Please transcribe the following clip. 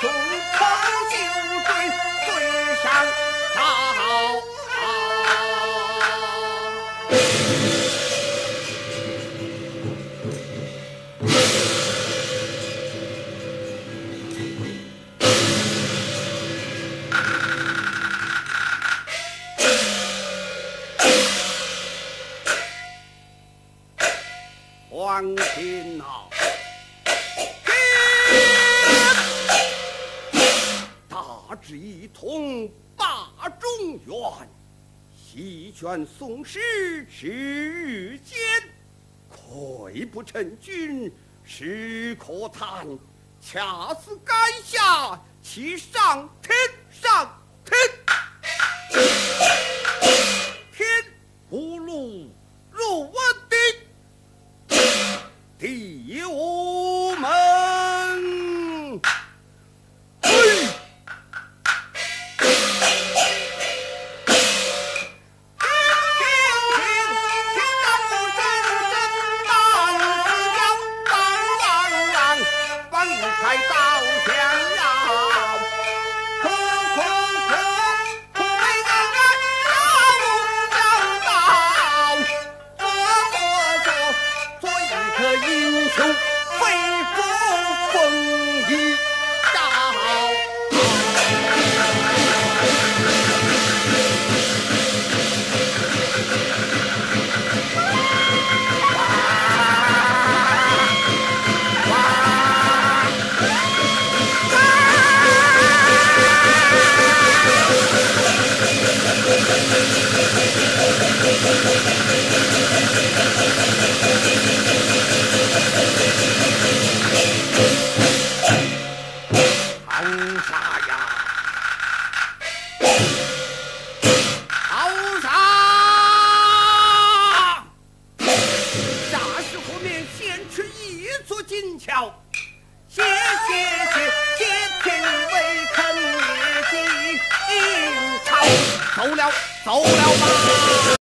从头就追追上皇啊志一同，霸中原，席卷宋师，指日间。愧不成君，实可叹。恰似垓下，其上天上天。英雄飞过风雨道。走了走了吧。